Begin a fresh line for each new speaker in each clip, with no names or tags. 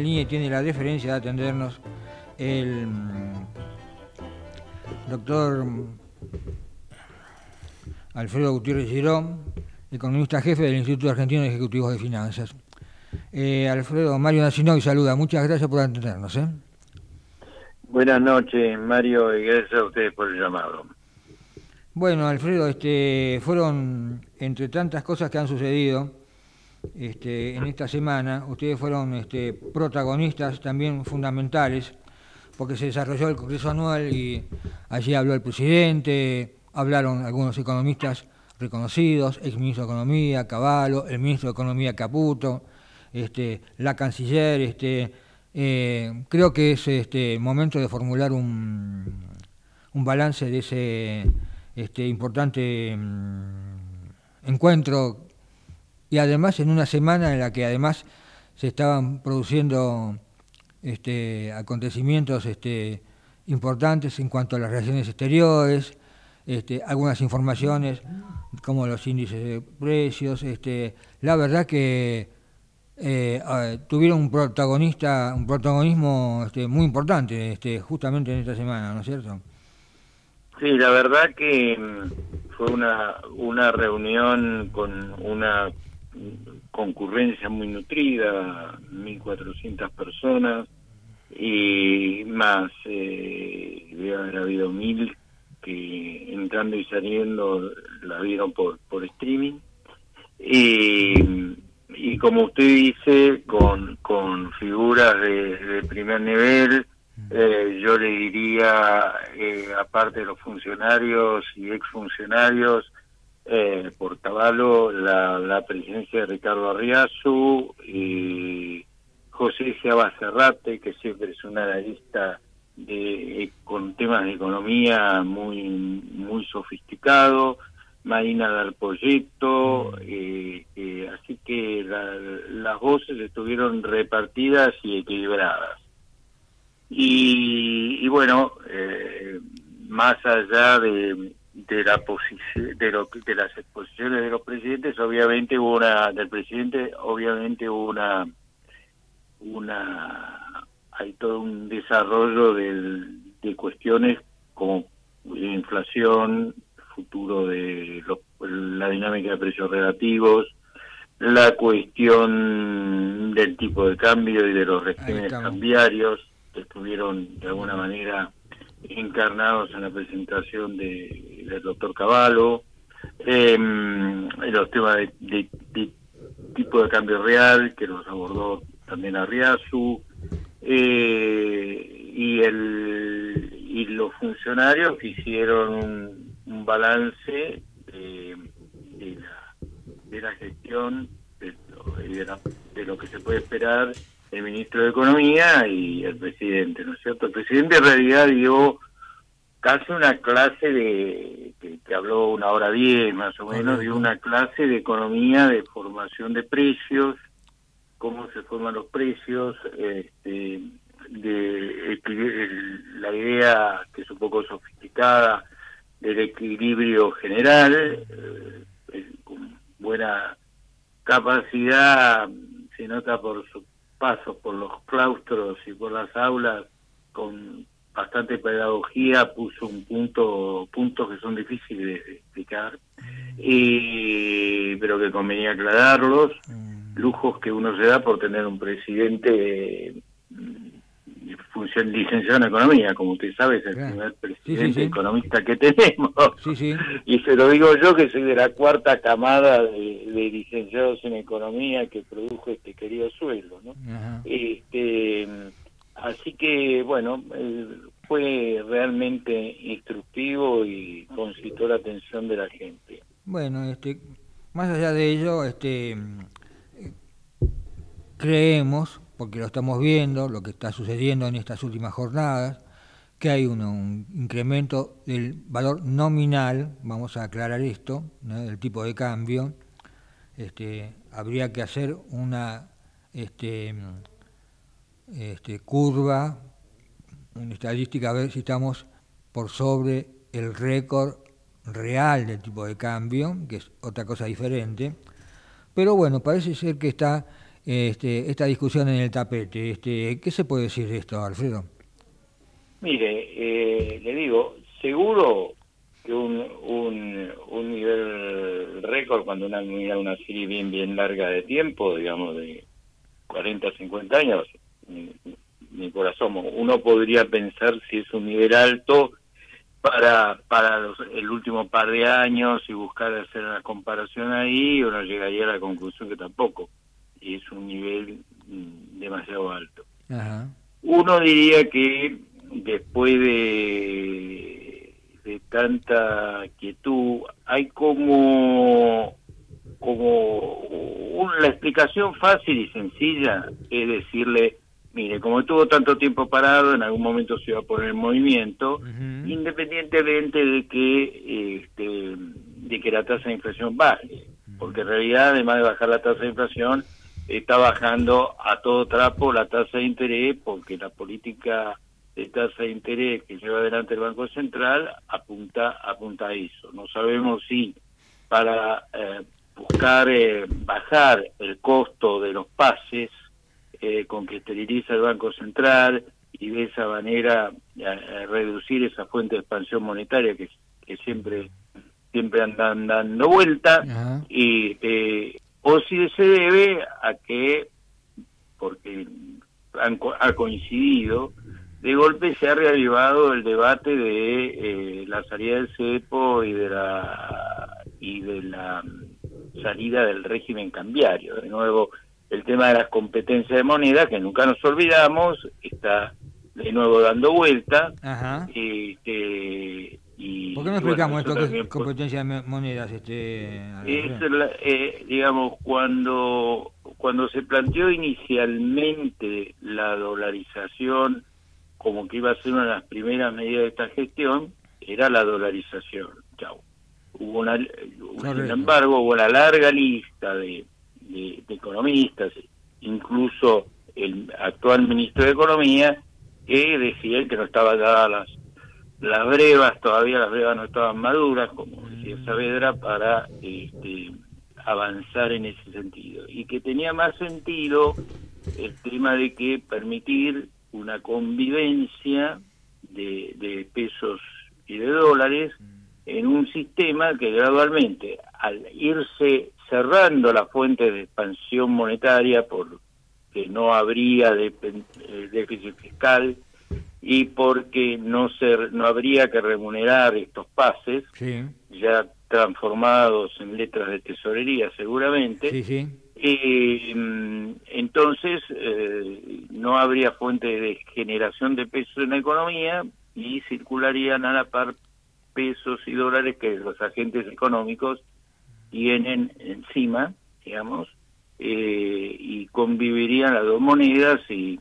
En línea tiene la deferencia de atendernos el mm, doctor Alfredo Gutiérrez Girón, economista jefe del Instituto Argentino de Ejecutivos de Finanzas. Eh, Alfredo, Mario y saluda. Muchas gracias por atendernos. ¿eh?
Buenas noches, Mario, y gracias a ustedes por el llamado.
Bueno, Alfredo, este, fueron entre tantas cosas que han sucedido este, en esta semana, ustedes fueron este, protagonistas también fundamentales, porque se desarrolló el Congreso Anual y allí habló el presidente, hablaron algunos economistas reconocidos, ex ministro de Economía, Caballo, el ministro de Economía Caputo, este, la canciller, este, eh, creo que es este momento de formular un, un balance de ese este, importante mm, encuentro y además en una semana en la que además se estaban produciendo este, acontecimientos este, importantes en cuanto a las relaciones exteriores, este, algunas informaciones como los índices de precios. Este, la verdad que eh, tuvieron un protagonista, un protagonismo este, muy importante este, justamente en esta semana, ¿no es cierto?
Sí, la verdad que mm, fue una, una reunión con una concurrencia muy nutrida, 1.400 personas, y más, eh, debe haber habido mil que entrando y saliendo la vieron por, por streaming. Y, y como usted dice, con, con figuras de, primer nivel, eh, yo le diría, eh, aparte de los funcionarios y exfuncionarios, eh, por Caballo, la, la presidencia de Ricardo Arriazu y José Giaba Serrate, que siempre es un analista de, con temas de economía muy, muy sofisticado, Marina del Proyecto, eh, eh, así que las voces estuvieron repartidas y equilibradas. Y, bueno, eh, más allá de, de la posición de, lo, de las exposiciones de los presidentes, obviamente hubo una del presidente, obviamente hubo una una hay todo un desarrollo de, de cuestiones como inflación, futuro de la dinámica de precios relativos, la cuestión del tipo de cambio y de los regímenes cambiarios que estuvieron de alguna manera encarnados en la presentación de, del doctor Cavallo, eh, los temas de, tipo de cambio real que los abordó también Arriazu, eh, y, el, y los funcionarios que hicieron un, balance de, la, de la gestión de, de lo que se puede esperar el ministro de Economía y el presidente, ¿no es cierto? El presidente en realidad dio casi una clase de, que, habló una hora diez más o menos, dio una clase de economía, de formación de precios, cómo se forman los precios, este, de la idea que es un poco sofisticada del equilibrio general, eh, con buena capacidad, se nota por su pasos por los claustros y por las aulas con bastante pedagogía puso un punto puntos que son difíciles de explicar y pero que convenía aclararlos mm. lujos que uno se da por tener un presidente función licenciado en economía, como usted sabe, es el primer presidente economista que tenemos. Y se lo digo yo que soy de la cuarta camada de, licenciados en economía que produjo este querido sueldo, ¿no? Este, así que, bueno, eh, fue realmente instructivo y concitó la atención de la gente.
Bueno, este, más allá de ello, este, creemos porque lo estamos viendo, lo que está sucediendo en estas últimas jornadas, que hay un, incremento del valor nominal, vamos a aclarar esto, del tipo de cambio, este, habría que hacer una este, este, curva, una estadística, a ver si estamos por sobre el récord real del tipo de cambio, que es otra cosa diferente, pero bueno, parece ser que está este, esta discusión en el tapete. Este, ¿Qué se puede decir de esto, Alfredo?
Mire, eh, le digo, seguro que un, un, un nivel récord cuando una mira una serie bien bien larga de tiempo, digamos de 40, 50 años, mi, mi corazón, uno podría pensar si es un nivel alto para para los, el último par de años y buscar hacer una comparación ahí, uno llegaría a la conclusión que tampoco es un nivel mm, demasiado alto.
Ajá.
Uno diría que después de, de tanta quietud, hay como, como la explicación fácil y sencilla es decirle, mire, como estuvo tanto tiempo parado, en algún momento se iba a poner en movimiento, independientemente de que este, de que la tasa de inflación baje, porque en realidad además de bajar la tasa de inflación está bajando a todo trapo la tasa de interés porque la política de tasa de interés que lleva adelante el Banco Central apunta apunta a eso. No sabemos si para eh, buscar eh, bajar el costo de los pases eh, con que esteriliza el Banco Central y de esa manera eh, eh, reducir esa fuente de expansión monetaria que, que siempre siempre andan dando vuelta
Ajá.
y eh, o si se debe a que porque han ha coincidido de golpe se ha reavivado el debate de eh, la salida del cepo y de la y de la mm, salida del régimen cambiario de nuevo el tema de las competencias de moneda que nunca nos olvidamos está de nuevo dando vuelta
Ajá.
este, y
¿Por qué no
bueno,
explicamos esto que es competencia de monedas? Este,
es la- eh, digamos cuando cuando se planteó inicialmente la dolarización como que iba a ser una de las primeras medidas de esta gestión era la dolarización chau hubo una sin embargo hubo una larga lista de, de- de economistas incluso el actual ministro de economía que decían que no estaban dadas las las brevas, todavía las brevas no estaban maduras, como decía Saavedra, para este, avanzar en ese sentido. Y que tenía más sentido el tema de que permitir una convivencia de, de pesos y de dólares en un sistema que gradualmente, al irse cerrando la fuente de expansión monetaria, porque no habría depen- eh, déficit fiscal, y porque no se no habría que remunerar estos pases
Sí,
ya transformados en letras de tesorería seguramente.
Sí,
mm, entonces eh, no habría fuente de generación de pesos en la economía y circularían a la par pesos y dólares que los agentes económicos tienen encima digamos eh, y convivirían las dos monedas y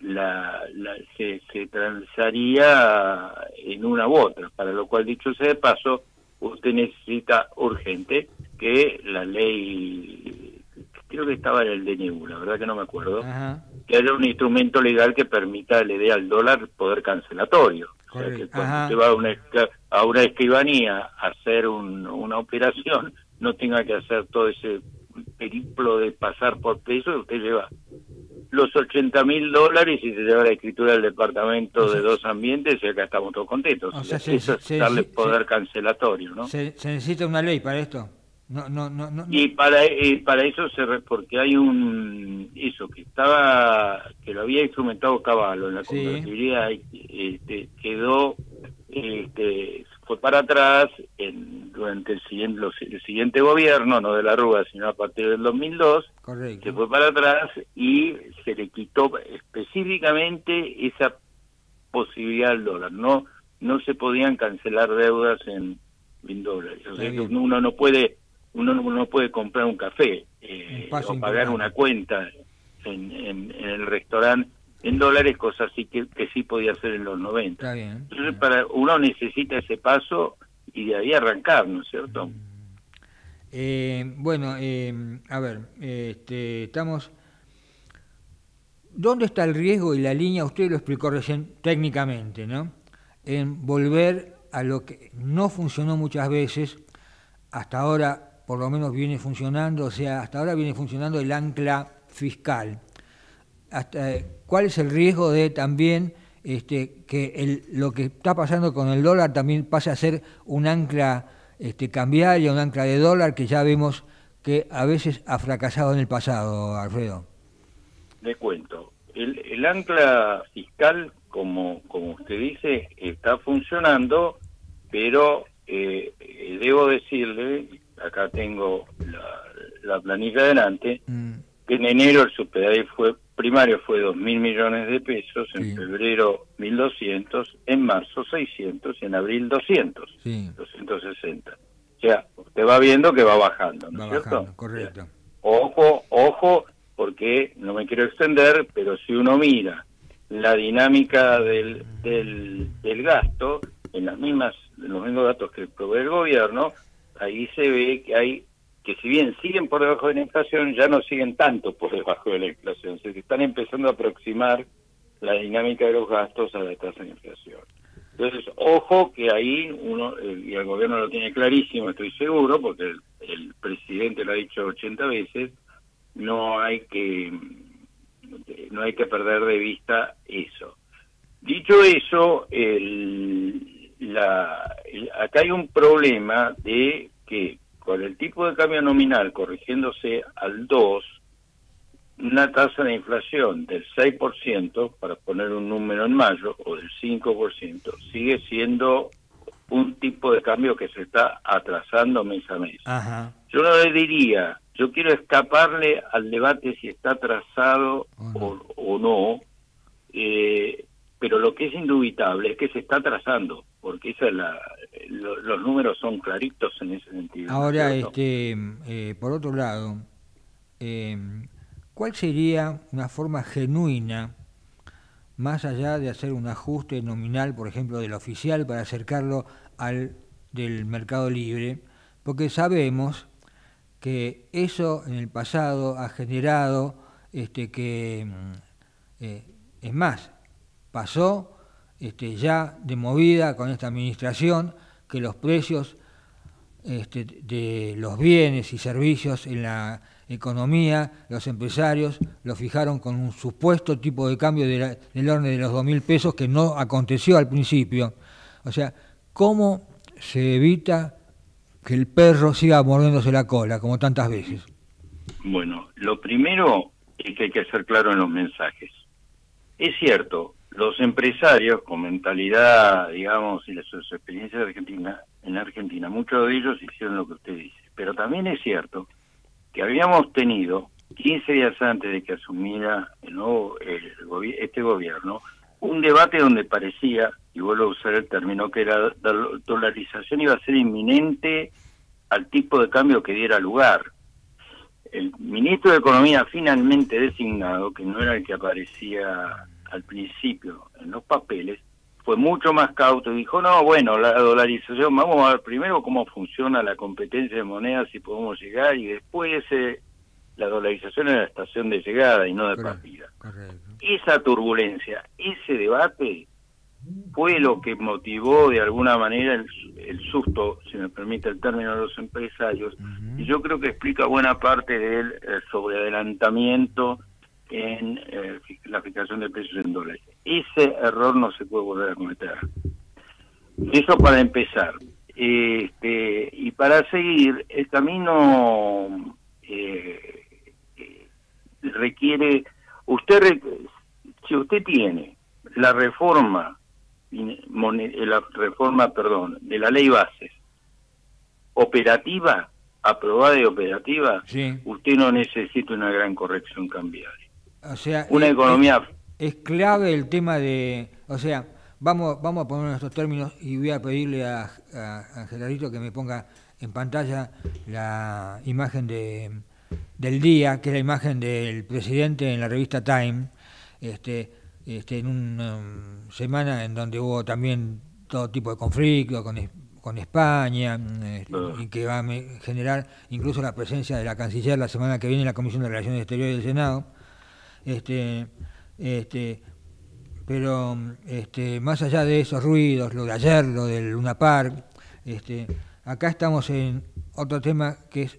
la, la- se, se transaría en una u otra, para lo cual, dicho sea de paso, usted necesita urgente que la ley, creo que estaba en el DNU, la verdad que no me acuerdo,
Ajá.
que haya un instrumento legal que permita, le dé al dólar poder cancelatorio. O sea, que cuando
Ajá.
usted va a una, a una escribanía a hacer un- una operación, no tenga que hacer todo ese periplo de pasar por peso, usted lleva los 80 mil dólares y se lleva la escritura del departamento
O sea,
de dos ambientes y acá estamos todos contentos.
o sea, se-
Eso es
se-
darle
se-
poder cancelatorio, ¿no?
¿Se, necesita una ley para esto? No, no, no, no.
Y para eh, para eso se re- porque hay un eso que estaba que lo había instrumentado Caballo en la
Sí.
convertibilidad este, quedó este fue para atrás durante el siguiente los- el siguiente gobierno no de la Rúa sino a partir del 2002 se
Correcto.
fue para atrás y se le quitó específicamente esa posibilidad al dólar no no se podían cancelar deudas en, en dólares o sea uno no puede uno no puede comprar un café eh,
Un
o pagar una cuenta en, en, en el restaurante en dólares, cosa así que, que sí podía hacer en los 90.
Está bien.
Entonces, para uno necesita ese paso y de ahí arrancar, ¿no es cierto?
Eh, bueno, eh, a ver, este, estamos... ¿Dónde está el riesgo y la línea? Usted lo explicó recién técnicamente, ¿no? En volver a lo que no funcionó muchas veces, hasta ahora por lo menos viene funcionando, o sea, hasta ahora viene funcionando el ancla fiscal. Hasta, ¿Cuál es el riesgo de también este, que el, lo que está pasando con el dólar también pase a ser un ancla este, cambiaria, un ancla de dólar que ya vemos que a veces ha fracasado en el pasado, Alfredo?
Le cuento. El, el ancla fiscal, como, como usted dice, está funcionando, pero eh, eh, debo decirle, acá tengo la, la planilla delante, mm. En enero el superávit fue primario fue 2.000 millones de pesos, en febrero 1.200, en marzo 600 y en abril 200, 260. O sea, usted va viendo que va bajando, ¿no es cierto?
correcto.
Ojo, ojo, porque no me quiero extender, pero si uno mira la dinámica del, del, del gasto, en las mismas los mismos datos que provee el gobierno, ahí se ve que hay que si bien siguen por debajo de la inflación, ya no siguen tanto por debajo de la inflación, se están empezando a aproximar la dinámica de los gastos a la tasa de inflación. Entonces, ojo que ahí uno, y el gobierno lo tiene clarísimo, estoy seguro, porque el, presidente lo ha dicho 80 veces, no hay que no hay que perder de vista eso. Dicho eso, el, la, acá hay un problema de que con el tipo de cambio nominal corrigiéndose al 2, una tasa de inflación del 6%, para poner un número en mayo, o del 5%, sigue siendo un tipo de cambio que se está atrasando mes a mes. Yo no le diría, yo quiero escaparle al debate si está atrasado o, no, eh, pero lo que es indubitable es que se está atrasando porque esa la, los números son claritos en ese sentido.
Ahora, este, eh, por otro lado, eh, ¿cuál sería una forma genuina, más allá de hacer un ajuste nominal, por ejemplo, del oficial para acercarlo al del mercado libre? Porque sabemos que eso en el pasado ha generado este, que, mm, eh, es más, pasó este, ya de movida con esta administración que los precios este, de los bienes y servicios en la economía, los empresarios lo fijaron con un supuesto tipo de cambio de del orden de los dos mil pesos que no aconteció al principio. O sea, ¿cómo se evita que el perro siga mordiéndose la cola, como tantas veces?
Bueno, lo primero es que hay que ser claro en los mensajes. Es cierto, los empresarios con mentalidad, digamos, y su experiencia de Argentina, en Argentina, muchos de ellos hicieron lo que usted dice. Pero también es cierto que habíamos tenido, 15 días antes de que asumiera el nuevo, este gobierno, un debate donde parecía, y vuelvo a usar el término, que la dolarización iba a ser inminente al tipo de cambio que diera lugar. El ministro de Economía finalmente designado, que no era el que aparecía al principio en los papeles, fue mucho más cauto y dijo, no, bueno, la dolarización, vamos a ver primero cómo funciona la competencia de monedas, si podemos llegar, y después eh, la dolarización es la estación de llegada y no de partida. Esa turbulencia, ese debate, fue lo que motivó de alguna manera el, susto, si me permite el término, de los empresarios, y yo creo que explica buena parte del eh, sobreadelantamiento en eh, la fijación de precios en dólares. Ese error no se puede volver a cometer. Eso para empezar. Este, y para seguir, el camino eh, requiere, usted, si usted tiene la reforma, la reforma, perdón, de la ley bases operativa, aprobada y operativa, usted no necesita una gran corrección cambiaria.
O sea, una economía... Es, clave el tema de... O sea, vamos, vamos a poner nuestros términos y voy a pedirle a, a, que me ponga en pantalla la imagen de, del día, que es la imagen del presidente en la revista Time, este, este, en una um, semana en donde hubo también todo tipo de conflictos con, con España, este, y que va a generar incluso la presencia de la canciller la semana que viene en la Comisión de Relaciones Exteriores del Senado. Este, este, pero este, más allá de esos ruidos, lo de ayer, lo del Luna Park, este, acá estamos en otro tema que es,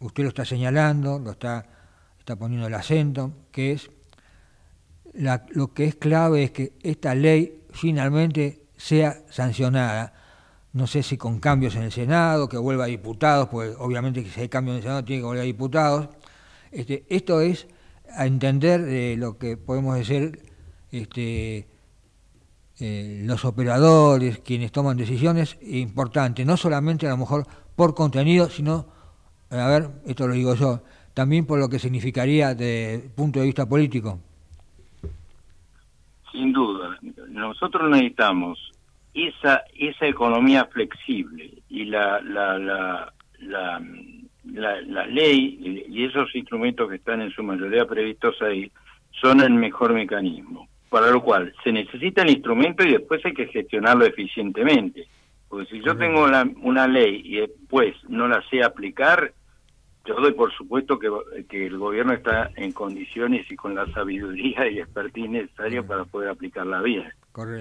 usted lo está señalando, lo está, está poniendo el acento, que es lo que es clave es que esta ley finalmente sea sancionada. No sé si con cambios en el Senado, que vuelva a diputados, pues obviamente que si hay cambios en el Senado tiene que volver a diputados. Este, esto es a entender de lo que podemos decir este, eh, los operadores, quienes toman decisiones, importantes, no solamente a lo mejor por contenido, sino, a ver, esto lo digo yo, también por lo que significaría el punto de vista político.
Sin duda, nosotros necesitamos esa esa economía flexible y la la la, la, la, ley y esos instrumentos que están en su mayoría previstos ahí son el mejor mecanismo. Para lo cual se necesita el instrumento y después hay que gestionarlo eficientemente. Porque si yo tengo una ley y después no la sé aplicar, yo doy por supuesto que, que el gobierno está en condiciones y con la sabiduría y expertise necesaria para poder aplicarla bien.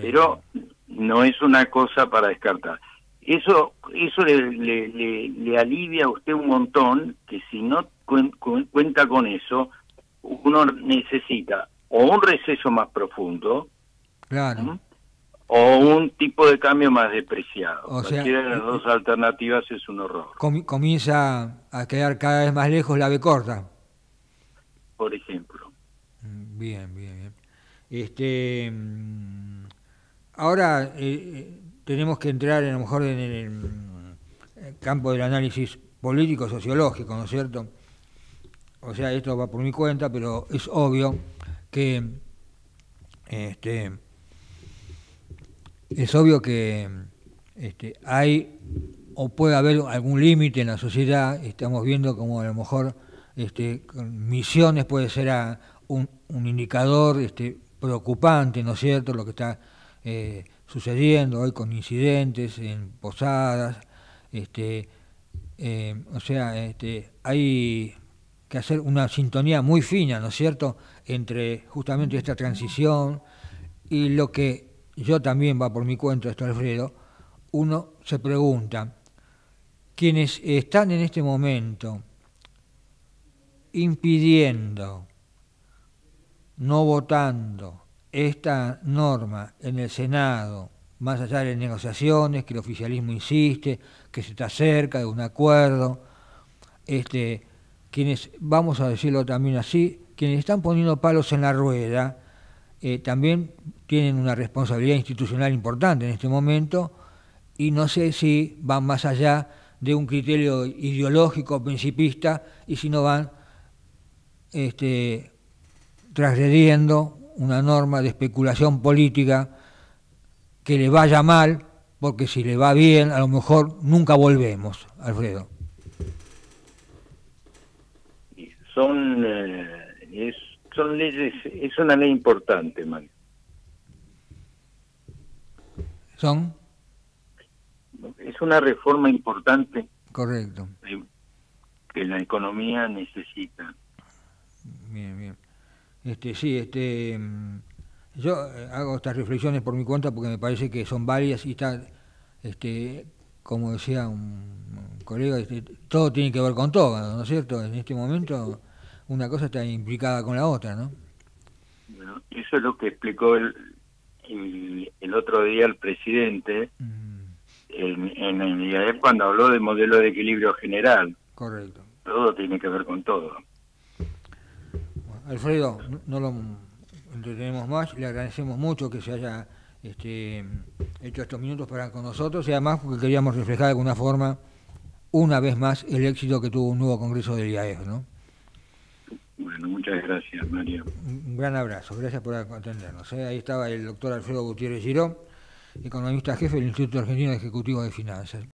Pero no es una cosa para descartar. Eso eso le, le, alivia a usted un montón que si no cuenta con eso, uno necesita o un receso más profundo,
claro
o un tipo de cambio más despreciado. Cualquiera de las dos alternativas es un horror.
comienza a quedar cada vez más lejos la B corta.
Por ejemplo.
Mm, bien, bien, bien. Este, mm, ahora eh, eh, tenemos que entrar a lo mejor en el, campo del análisis político, sociológico, ¿no es cierto? O sea, esto va por mi cuenta, pero es obvio que este, es obvio que este, hay o puede haber algún límite en la sociedad, estamos viendo como a lo mejor este, misiones puede ser un, indicador preocupante, ¿no es cierto?, lo que está eh, sucediendo hoy con incidentes en posadas, este, eh, o sea, este, hay que hacer una sintonía muy fina, ¿no es cierto?, entre justamente esta transición y lo que yo también va por mi cuenta esto, Alfredo, uno se pregunta, quienes están en este momento impidiendo, no votando esta norma en el Senado, más allá de las negociaciones, que el oficialismo insiste, que se está cerca de un acuerdo, este, quienes, vamos a decirlo también así, quienes están poniendo palos en la rueda, eh, también tienen una responsabilidad institucional importante en este momento y no sé si van más allá de un criterio ideológico principista y si no van este, transgrediendo una norma de especulación política que le vaya mal, porque si le va bien, a lo mejor nunca volvemos, Alfredo.
Son, eh, son leyes, es una ley importante, Mario.
¿Son?
Es una reforma importante.
Correcto.
Que la economía necesita.
Bien, bien. Este, sí, este, mm, yo eh, hago estas reflexiones por mi cuenta porque me parece que son varias y está, este, como decía un, colega, este, todo tiene que ver con todo, ¿no es cierto? En este momento una cosa está implicada con la otra, ¿no?
Bueno, eso es lo que explicó el, el, otro día el presidente mm. en, en el IAEP cuando habló del modelo de equilibrio general.
Correcto.
Todo tiene que ver con todo.
Alfredo, no lo entretenemos más, le agradecemos mucho que se haya este, hecho estos minutos para con nosotros y además porque queríamos reflejar de alguna forma una vez más el éxito que tuvo un nuevo Congreso del IAEF, ¿no?
Bueno, muchas gracias, María.
Un gran abrazo, gracias por atendernos. ¿eh? Ahí estaba el doctor Alfredo Gutiérrez Girón, economista jefe del Instituto Argentino Ejecutivo de Finanzas.